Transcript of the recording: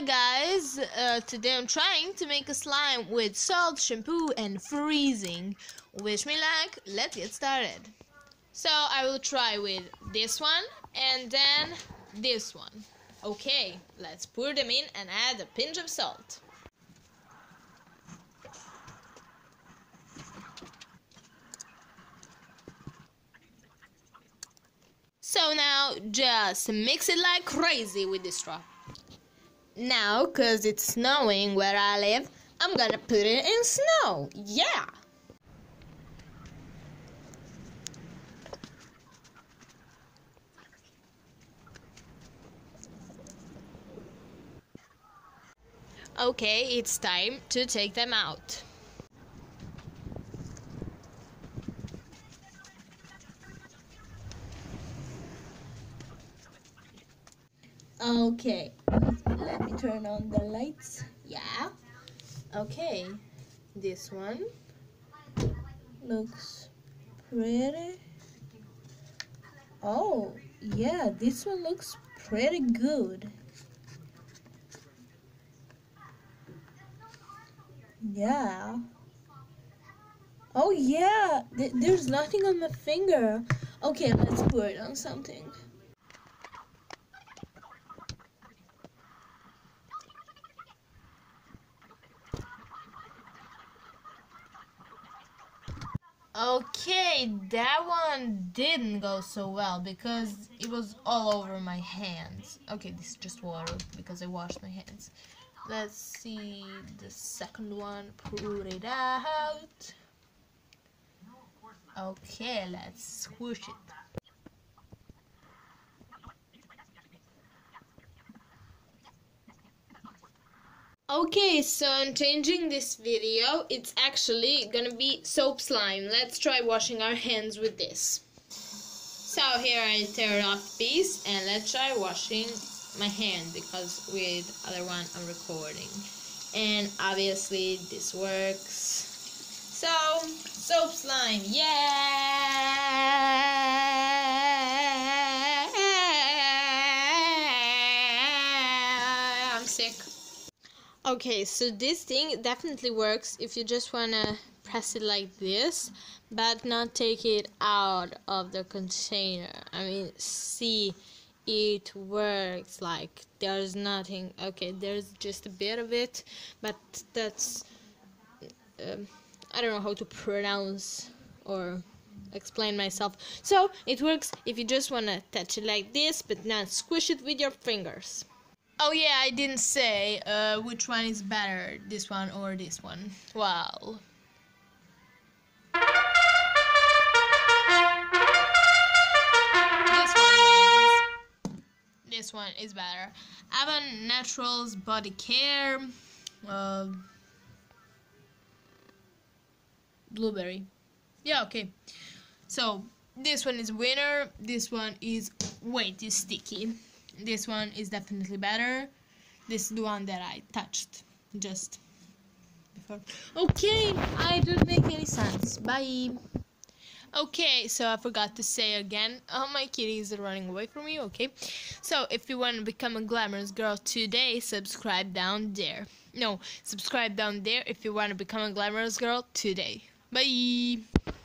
Hi guys, uh, today I'm trying to make a slime with salt, shampoo and freezing. Wish me luck, let's get started. So I will try with this one and then this one. Okay, let's pour them in and add a pinch of salt. So now just mix it like crazy with the straw. Now, cause it's snowing where I live, I'm gonna put it in snow. Yeah! Okay, it's time to take them out. Okay, let me turn on the lights. Yeah. Okay, this one looks pretty. Oh, yeah, this one looks pretty good. Yeah. Oh, yeah, th there's nothing on my finger. Okay, let's put it on something. Okay, that one didn't go so well because it was all over my hands. Okay, this is just water because I washed my hands. Let's see the second one. Put it out. Okay, let's squish it. Okay, so I'm changing this video. It's actually gonna be soap slime. Let's try washing our hands with this. So here I tear off piece and let's try washing my hand because with other one I'm recording. And obviously this works. So, soap slime, yeah! Okay, so this thing definitely works if you just wanna press it like this, but not take it out of the container. I mean, see, it works like there's nothing. Okay, there's just a bit of it, but that's um, I don't know how to pronounce or explain myself. So it works if you just wanna touch it like this, but not squish it with your fingers. Oh yeah, I didn't say uh, which one is better, this one or this one. Well. This one is, this one is better. Avon Naturals Body Care. Uh, blueberry. Yeah, okay. So, this one is winner. This one is way too sticky. This one is definitely better. This is the one that I touched just before. Okay, I don't make any sense. Bye. Okay, so I forgot to say again. Oh, my kitty is running away from me. Okay, so if you want to become a glamorous girl today, subscribe down there. No, subscribe down there if you want to become a glamorous girl today. Bye.